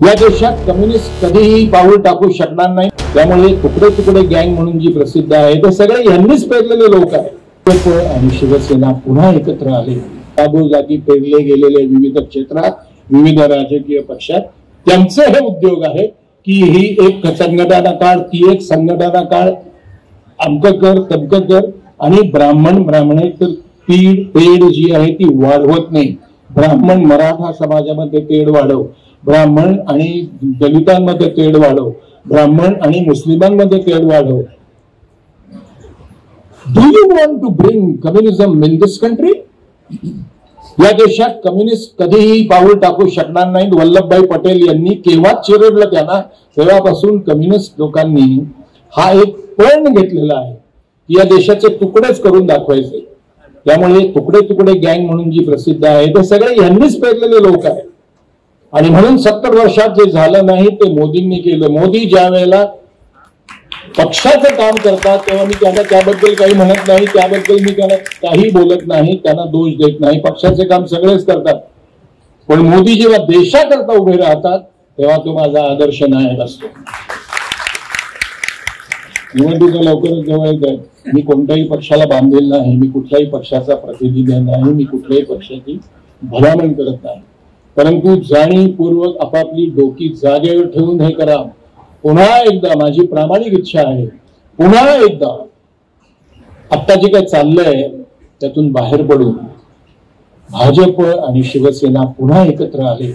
या देशात कम्युनिस्ट कधीही पाऊल टाकू शकणार नाही. त्यामुळे तुकडे तुकडे गँग म्हणून जी प्रसिद्ध आहे ते सगळे यांनीच पेरलेले लोक आहेत. आणि शिवसेना पुन्हा एकत्र आले. जागी पेरले गेलेले विविध क्षेत्रात विविध राजकीय पक्षात. त्यांचे हे उद्योग आहे की ही एक संघटना काळ ती एक संघटना काळ. अमकं कर तमकं कर आणि ब्राह्मण ब्राह्मणेतर पीड पेड जी आहे ती वाढवत नाही. ब्राह्मण मराठा समाजामध्ये तेढ वाढव. ब्राह्मण आणि दलितांमध्ये तेढ वाढव. ब्राह्मण आणि मुस्लिमांमध्ये तेढ वाढव. Do you want to bring communism in this country या देशात कम्युनिस्ट कधीही पाऊल टाकू शकणार नाहीत. वल्लभभाई पटेल यांनी केव्हा चिरडलं त्यांना? तेव्हापासून कम्युनिस्ट लोकांनी हा एक पण घेतलेला आहे. या देशाचे तुकडेच करून दाखवायचे. त्यामुळे तुकडे तुकडे गँग म्हणून जी प्रसिद्ध आहे ते सगळे यांनीच पेरलेले लोक आहेत. आणि म्हणून सत्तर वर्षात जे झालं नाही ते मोदींनी केलं. मोदी ज्या वेळेला पक्षाचं काम करतात तेव्हा मी त्यांना त्याबद्दल काही म्हणत नाही त्याबद्दल मी त्यांना काही बोलत नाही त्यांना दोष देत नाही. पक्षाचे काम सगळेच करतात. पण मोदी जेव्हा देशाकरता उभे राहतात तेव्हा तो माझा आदर्श नायक असतो. निवडणुका लवकरच जवळ येत आहेत. मी कोणत्याही पक्षाला बांधेल नाही. मी कुठल्याही पक्षाचा प्रतिनिधी नाही. मी कुठल्याही पक्षाची भलामण करत नाही. परंतु जाणीवपूर्वक आपापली डोकी जागेवर ठेवून हे करा. पुन्हा एकदा माझी प्रामाणिक इच्छा आहे. पुन्हा एकदा आत्ता जे काय चाललंय त्यातून बाहेर पडून भाजप आणि शिवसेना पुन्हा एकत्र आले.